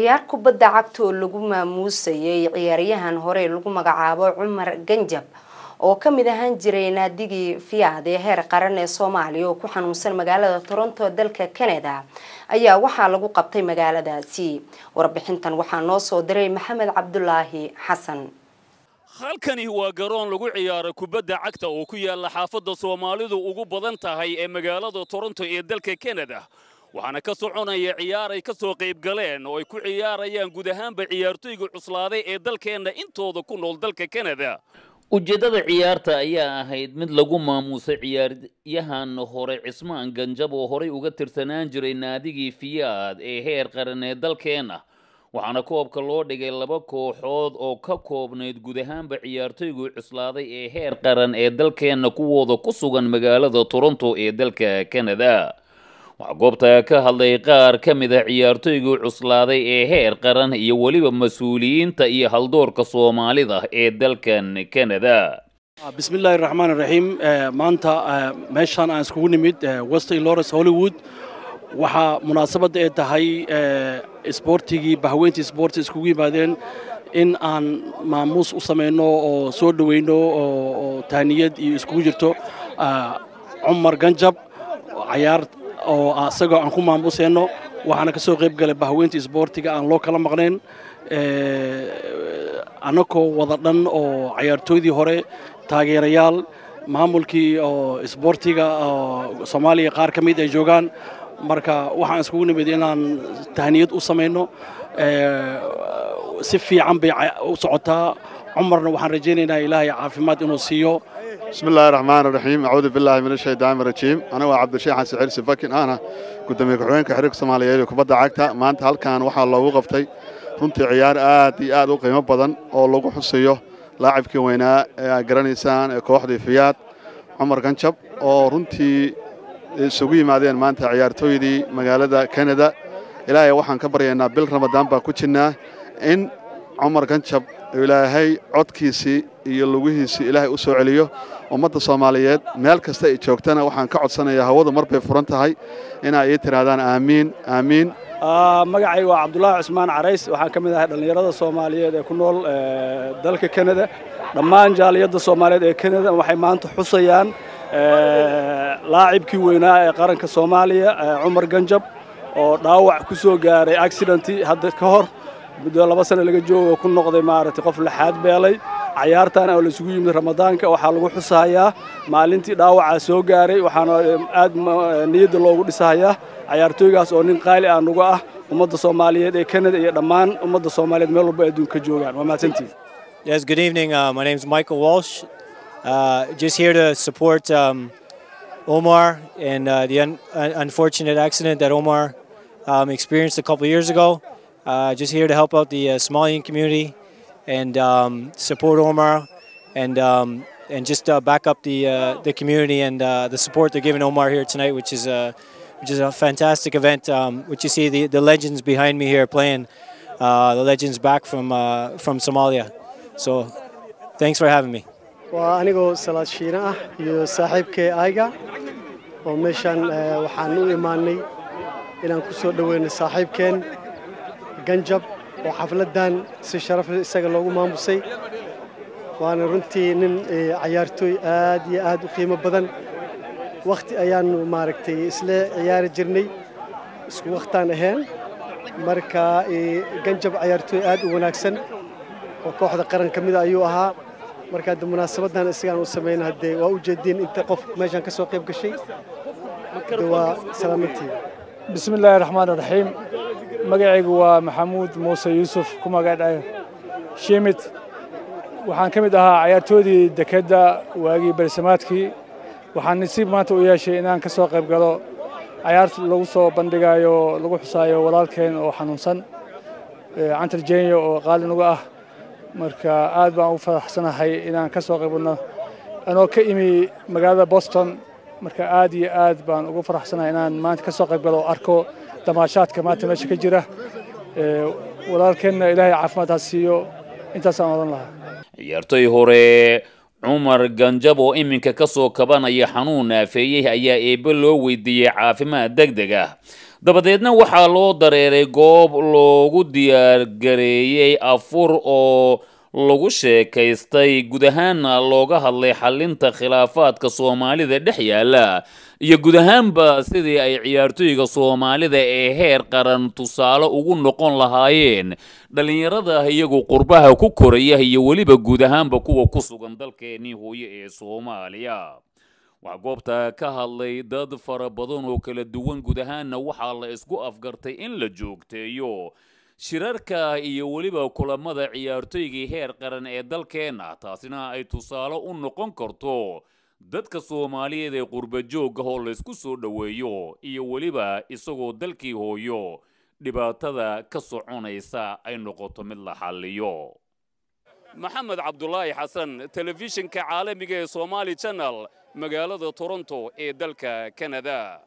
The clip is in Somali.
ciyaar kubadda cagta oo lagu maamuusayay ciyaaryahan hore lagu magacaabo cumar ganjab oo ka mid ahaan jiray naadigii fiyaad ee heer qaran ee soomaaliya oo ku xanuunsan magaalada toronto dalka canada ayaa waxaa lagu qabtay magaaladaasi. Warbixintan waxaa noo soo diray maxamed cabdulaahi xasan. Halkani waa garoon lagu ciyaaro kubadda cagta oo ku yaalla xaafadda soomaalidu ugu badan tahay ee magaalada toronto ee dalka canada waxaana ka soconaya ciyaar ay ka soo qayb galeen oo ay ku ciyaarayaan guud ahaanba ciyaartoyga cuslaaday ee dalkeenna intooda ku nool dalka canada. Ujeeddada ciyaarta ayaa ahayd mid lagu maamuusay ciyaaryahan hore cismaan ganjab oo horay uga tirsanaan jiray naadigii fiyaad ee heer qaran ee dalkeenna waxaana koobka loo dhigay laba kooxood oo ka koobnayd guud ahaanba ciyaartoygu cuslaaday ee heer qaran ee dalkeenna kuwooda ku sugan magaalada toronto ee dalka waxaa goobta ka hadlay qaar ka mid a ciyaartoygii cuslaaday ee heer qaran iyo weliba mas'uuliyiinta iyo haldoorka soomaalida ee dalkan canada. Bismillaahi raxmaan raxiim maanta meeshaan aan iskugu nimid western lawrence hollywood. Waxaa munaasabadda ay tahay isboortigii bahweyntii isboorti iskugu yimaadeen in aan maamuus u samayno oo soo dhoweyno oo taaniyad iyo iskugu jirto. Cumar ganjab cayaar oo asagoo aan ku maamusayno waxaana ka soo qayb galay bahweynta isboortiga aan loo kala maqnayn. Annagoo wada dhan oo cayaartooydii hore taageerayaal maamulkii oo isboortiga oo soomaaliya qaar ka mid ay joogaan. Marka waxaan iskugu nimid inaan tahniyad u samayno. Si fiican bay u socotaa. Cumarna waxaan rajaynaynaa ilaahay caafimaad inuu siiyo بسم الله الرحمن الرحيم أعوذ بالله من الشيطان الرجيم أنا وعبد الشيخ حسن سعيد سفكين أنا قدامي كحوينك حريق سوماليا كبدا عagta maanta halkan waxaa loogu qabtay runtii ciyaar aad iyo aad u qiimo badan oo lagu xusayo laacibkii weynaa ee aad garanaysaan ee kooxdii fiyaad cumar ganjab oo runtii isugu yimaadeen maanta ciyaartooydii magaalada canada ilaahay waxaan ka baryaynaa bil ramadaan baa ku jirnaa in cumar ganjab ilaahay codkiisii iyo lugihiisii ilaahay u soo celiyo. Ummadda soomaaliyeed meel kasta ay joogtana waxaan ka codsanayaa hawadu mar bay furan tahay inay ii tihaahdaan aamiin aamiin. Magacay waa cabdulaahi cusmaan carays. Waxaan ka mid ahay dhallinyarada soomaaliyeed ee ku nool dalka canada. Dhammaan jaaliyadda soomaaliyeed ee canada waxay maanta xusayaan laacibkii weynaa ee qaranka soomaaliya cumar ganjab oo dhaawac ku soo gaaray accidentii hadda ka hor muddo laba sano laga joogo ku noqday maaragtay qof laxaad beelay cayaartan oo laisugu yimid ramadaanka waxaa lagu xusahayaa maalintii dhaawacaa soo gaaray waxaana aad niyadda loogu dhisahayaa cayaartooygaas oo nin qaali ah nugu ah ummadda soomaaliyeed ee canada iyo dhammaan ummadda soomaaliyeed meel walba adduunka joogaan waa mahadsantihin Yes, good evening. Uh, my name is Michael Walsh. Uh, just here to support um, Omar and uh, the un unfortunate accident that Omar um, experienced a couple years ago. Uh, just here to help out the uh, Somalian community and um, support Omar and um, and just uh, back up the uh, the community and uh, the support they're giving Omar here tonight, which is a which is a fantastic event. Um, which you see the, the legends behind me here playing, uh, the legends back from uh, from Somalia. So, thanks for having me. oo waxaan u imaanay inaan ku soo saaxiibkeen ganjab oo xafladdan si sharaf isaga loogu maamusay. Waana runtii nin cayaartooy aad iyo aad u qiimo badan. Wakhti ayaannu maaragtay isla ciyaari jirnay isku wakhtaan ahayn. Marka ganjab cayaartooy aad u wanaagsan oo kooxda qaran ka mida ayuu ahaa. Marka hadda munaasabaddan isagaan u samayna haddee waa u inta qof meeshaan ka soo qayb gashay waa salaamantii bismi illaahi raxmaan raxiim magacaygu waa maxamuud muuse yuusuf ku magaadhayo shimid waxaan ka mid ahaa cayaartoodii dekedda waagii bersamaadkii. Waxaan nasiib maanta u yeeshay inaan ka soo qayb galo cayaar lagu soo bandhigayo lagu xusaayo walaalkeen oo xanuunsan cantar jenya oo qaali nagu ah. Marka aad baan ugu faraxsanahay inaan ka soo qaybno anoo ka imi magaalada boston. Marka aad iyo aad baan ugu faraxsanahay inaan maanta ka soo qayb galo arko damaashaadka maanta meesha ka jira walaalkeenna ilaahay caafimaad ha siiyo intaasaan odhan lahaa ciyaartoy hore cumar ganjab oo iminka ka soo kabanaya xanuun naafeeyey ayaa eebbe loo weydiiyey caafimaad deg deg ah dabadeedna waxaa loo dareeray goob loogu diyaargareeyey afur oo lagu sheekaystay guud ahaanna looga hadlay xalinta khilaafaadka soomaalida dhex yaalla iyo guud ahaanba sidii ay ciyaartooyga soomaalida ee heer qaran tusaale ugu noqon lahaayeen. Dhallinyarada iyagu qurbaha ku koraya iyo weliba guud ahaanba kuwa ku sugan dalkeenii hooye ee soomaaliya. Waxaa goobta ka hadlay dad fara badan oo kala duwan guud ahaanna waxaa la isku afgartay in la joogteeyo shirarka iyo weliba kulamada ciyaartooygii heer qaran ee dalkeenna taasina ay tusaale u noqon karto dadka soomaaliyeed ee qurba joogah oo laysku soo dhoweeyo iyo weliba isagoo dalkii hooyo dhibaatada ka soconaysa ay noqoto mid la xalliyo. Maxamed cabdulaahi xasan telefishinka caalamiga ee somaali channel magaalada toronto ee dalka canada